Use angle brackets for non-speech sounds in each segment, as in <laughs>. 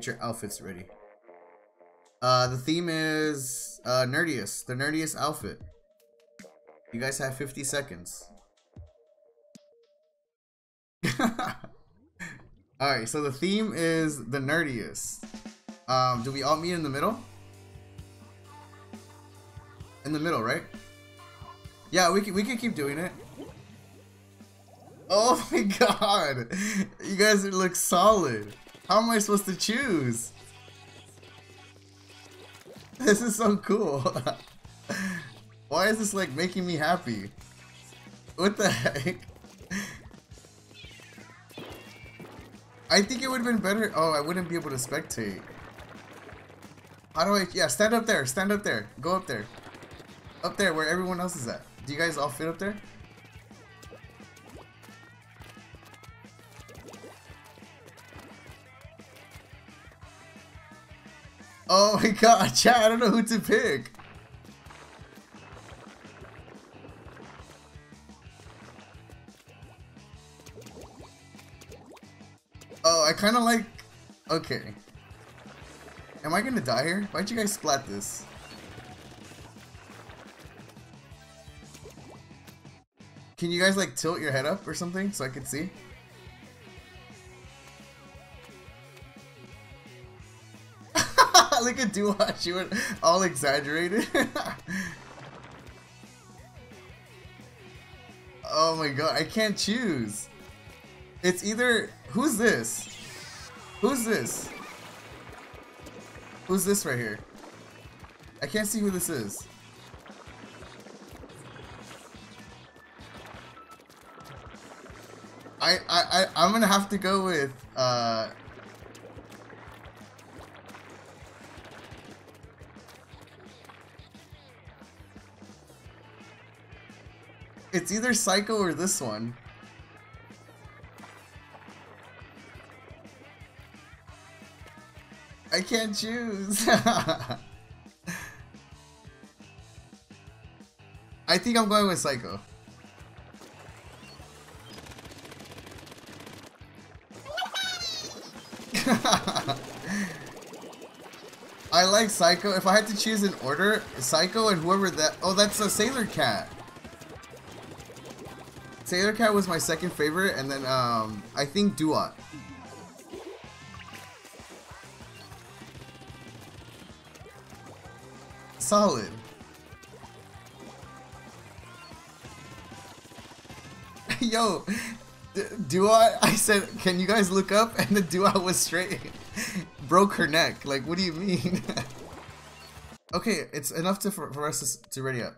get your outfits ready. Uh, the theme is uh, nerdiest, the nerdiest outfit. You guys have 50 seconds. <laughs> Alright, so the theme is the nerdiest. Um, do we all meet in the middle? In the middle, right? Yeah, we can, we can keep doing it. Oh <laughs> my god! You guys look solid. How am I supposed to choose? <laughs> This is so cool. <laughs> Why is this like making me happy? What the <laughs> heck? I think it would have been better. Oh, I wouldn't be able to spectate. How do I? Yeah, stand up there. Stand up there. Go up there. Up there where everyone else is at. Do you guys all fit up there? Oh my god, chat, I don't know who to pick. Oh, I kind of like... Okay. Am I gonna die here? Why'd you guys splat this? Can you guys like tilt your head up or something so I can see? Look at Dua, she went all exaggerated. <laughs> oh my god, I can't choose. It's either who's this? Who's this? Who's this right here? I can't see who this is. I I I I'm gonna have to go with uh It's either Psycho or this one. I can't choose. <laughs> I think I'm going with Psycho. <laughs> I like Psycho. If I had to choose an order, Psycho and whoever that... Oh, that's a Sailor Cat. Sailor Cat was my second favorite, and then um, I think Duat. Solid. <laughs> Yo, Duat, I said, can you guys look up? <laughs> And the Duat was straight. <laughs> Broke her neck. Like, what do you mean? okay, it's enough to, for, for us to, to ready up.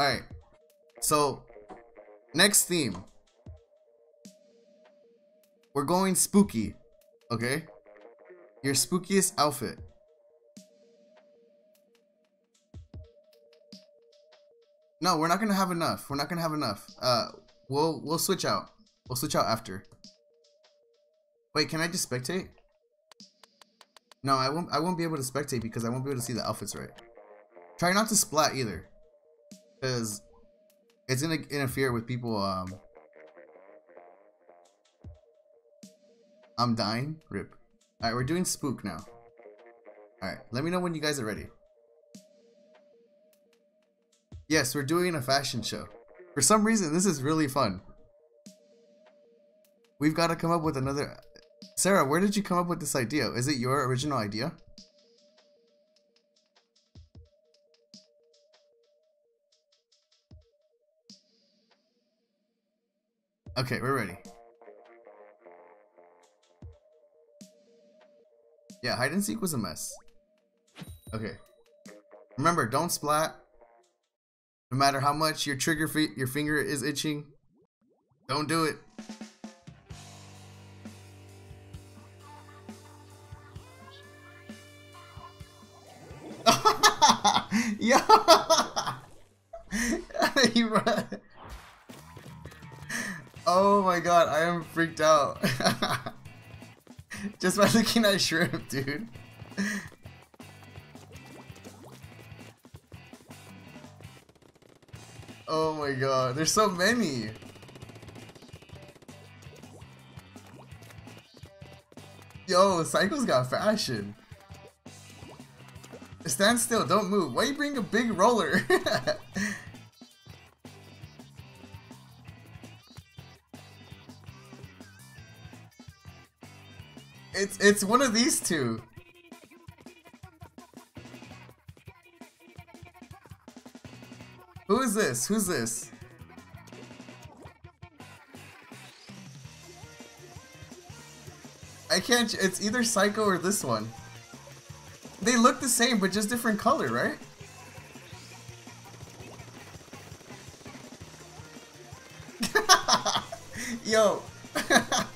Alright. So, Next theme. We're going spooky. Okay? Your spookiest outfit. No, we're not gonna have enough. We're not gonna have enough. Uh, we'll we'll switch out. We'll switch out after. Wait, can I just spectate? No, I won't. I won't be able to spectate because I won't be able to see the outfits right. Try not to splat either, because it's gonna interfere with people. Um, I'm dying. Rip. All right, we're doing spook now. All right, let me know when you guys are ready. Yes, we're doing a fashion show. For some reason, this is really fun. We've got to come up with another. Sarah, where did you come up with this idea? Is it your original idea? Okay, we're ready. Yeah, hide and seek was a mess. Okay. Remember, don't splat. No matter how much your trigger feet your finger is itching, don't do it. <laughs> yeah. <laughs> Oh my god, I am freaked out. <laughs> Just by looking at shrimp, dude. Oh my god, there's so many. Yo, Psycho's got fashion. Stand still, don't move. Why you bring a big roller? <laughs> it's it's one of these two. Who is this? Who's this? I can't. It's either Psycho or this one. They look the same, but just different color, right? <laughs> Yo. <laughs>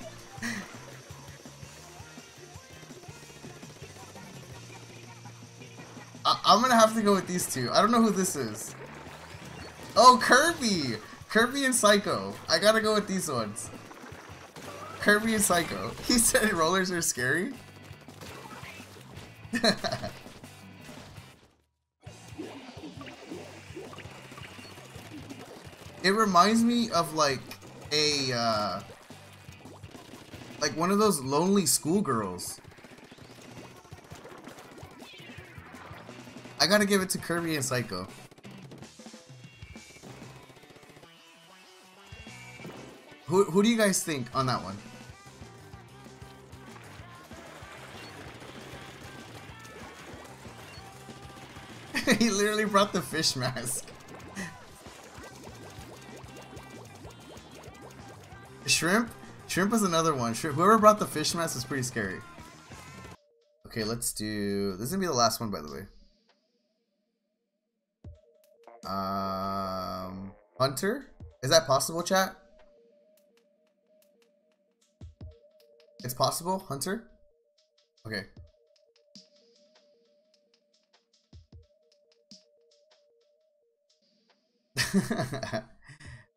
I'm gonna have to go with these two. I don't know who this is. Oh, Kirby! Kirby and Psycho. I gotta go with these ones. Kirby and Psycho. <laughs> He said rollers are scary? <laughs> it reminds me of like a uh, like one of those lonely schoolgirls. I gotta give it to Kirby and Psycho. Who, who do you guys think on that one? <laughs> he literally brought the fish mask. Shrimp? Shrimp is another one. Shrimp, whoever brought the fish mask is pretty scary. Okay, let's do... This is gonna be the last one, by the way. Um... Hunter? Is that possible, chat? It's possible, Hunter? Okay. <laughs>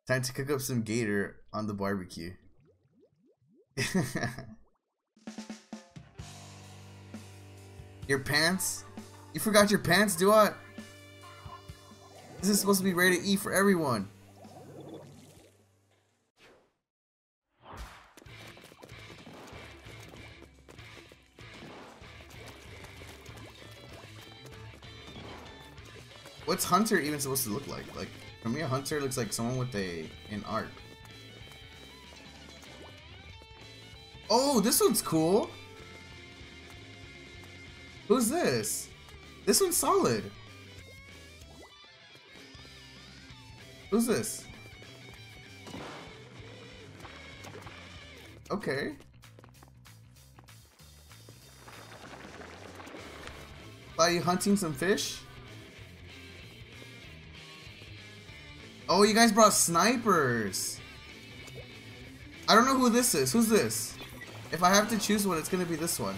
Time to cook up some gator on the barbecue. <laughs> your pants? You forgot your pants, do I? This is supposed to be to eat for everyone. What's Hunter even supposed to look like? Like, for me, a Hunter looks like someone with a an arc. Oh, this one's cool. Who's this? This one's solid. Who's this? Okay. Are you hunting some fish? Oh, you guys brought snipers. I don't know who this is. Who's this? If I have to choose one, it's gonna be this one.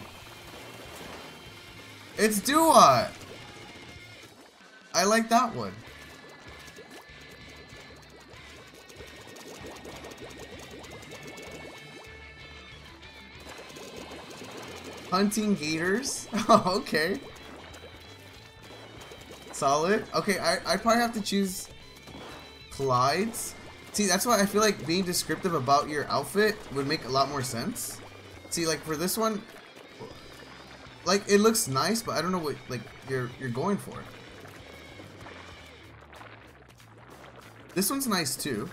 It's Duat. I like that one. Hunting gators? <laughs> Oh, okay. Solid. Okay, I, I probably have to choose Clyde's. See, that's why I feel like being descriptive about your outfit would make a lot more sense. See, like for this one, like it looks nice, but I don't know what like you're you're going for. This one's nice too.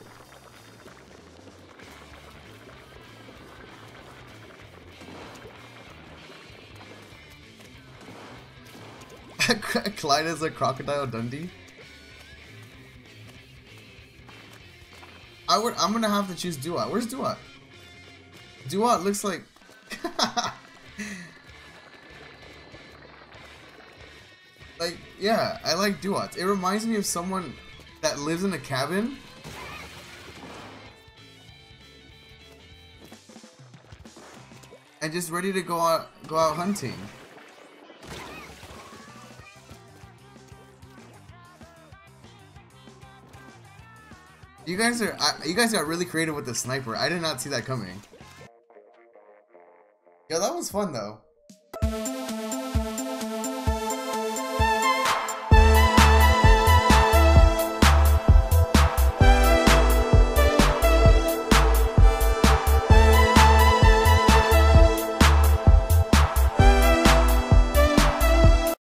<laughs> Clyde is a crocodile Dundee. I would. I'm gonna have to choose Duat. Where's Duat? Duat looks like. <laughs> like yeah, I like Duats. It reminds me of someone that lives in a cabin. And just ready to go out go out hunting. You guys are I, you guys got really creative with the sniper. I did not see that coming. Yo, that was fun though.